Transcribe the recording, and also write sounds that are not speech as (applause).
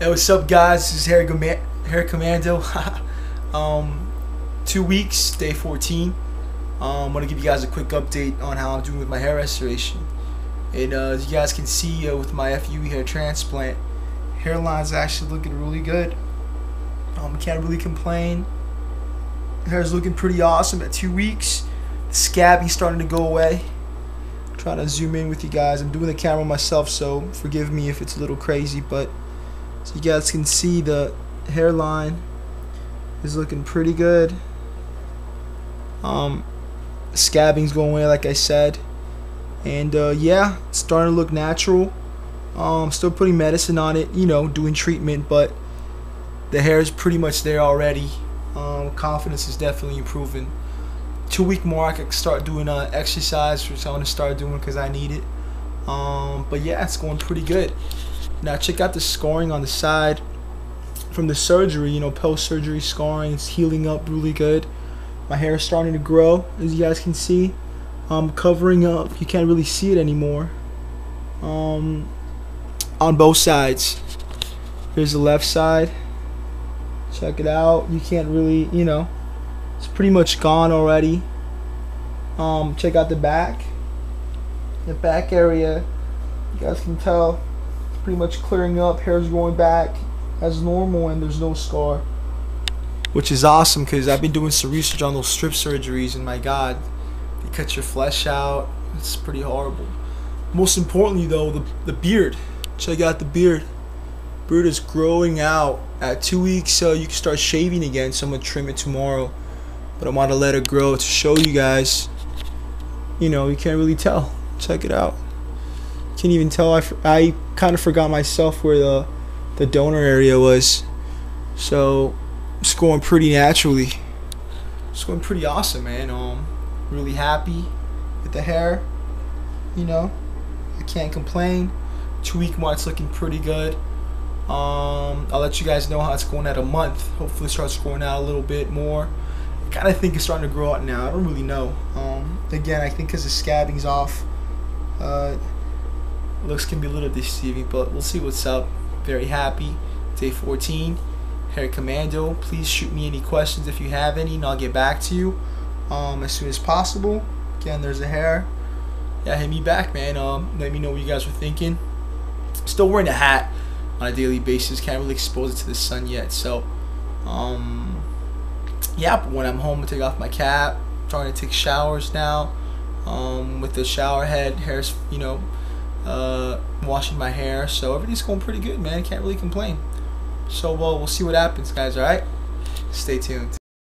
Hey, what's up, guys? This is Harry, Goma- Hair Commando. (laughs) um, two weeks, day 14. Um, gonna give you guys a quick update on how I'm doing with my hair restoration. And uh, as you guys can see uh, with my FUE hair transplant, hairline's actually looking really good. Um, can't really complain. Hair's looking pretty awesome at two weeks. The scabbing's starting to go away. trying to zoom in with you guys. I'm doing the camera myself, so forgive me if it's a little crazy, but so you guys can see the hairline is looking pretty good. Um, scabbing's going away, like I said, and uh, yeah, it's starting to look natural. Um, still putting medicine on it, you know, doing treatment, but the hair is pretty much there already. Um, confidence is definitely improving. Two week mark, I can start doing uh, exercise, which I want to start doing because I need it. Um, but yeah, it's going pretty good. Now check out the scoring on the side from the surgery. You know, post surgery scoring. It's healing up really good. My hair is starting to grow, as you guys can see. I'm covering up. You can't really see it anymore. Um, on both sides. Here's the left side. Check it out. You can't really, you know, it's pretty much gone already. Um, check out the back. The back area, you guys can tell, pretty much clearing up. Hair's growing back as normal, and there's no scar. Which is awesome because I've been doing some research on those strip surgeries, and my God, they cut your flesh out. It's pretty horrible. Most importantly, though, the the beard. Check out the beard. Beard is growing out. At two weeks, so you can start shaving again. So I'm gonna trim it tomorrow, but I want to let it grow to show you guys. You know, you can't really tell. Check it out. Can't even tell. I, I kind of forgot myself where the the donor area was. So it's going pretty naturally. It's going pretty awesome, man. Um, really happy with the hair. You know, I can't complain. Two week mark's looking pretty good. Um, I'll let you guys know how it's going at a month. Hopefully, it starts growing out a little bit more. I kind of think it's starting to grow out now. I don't really know. Um, again, I think because the scabbing's off, uh, looks can be a little deceiving, but we'll see what's up. Very happy. Day 14. Hair Commando. Please shoot me any questions if you have any, and I'll get back to you um, as soon as possible. Again, there's a hair. Yeah, hit me back, man. Um, let me know what you guys were thinking. Still wearing a hat on a daily basis. Can't really expose it to the sun yet. So, um, yeah. But when I'm home, I take off my cap. Trying to take showers now. Um, with the shower head, hair's you know, uh, washing my hair. So everything's going pretty good, man. Can't really complain. So well, we'll see what happens, guys. All right. Stay tuned.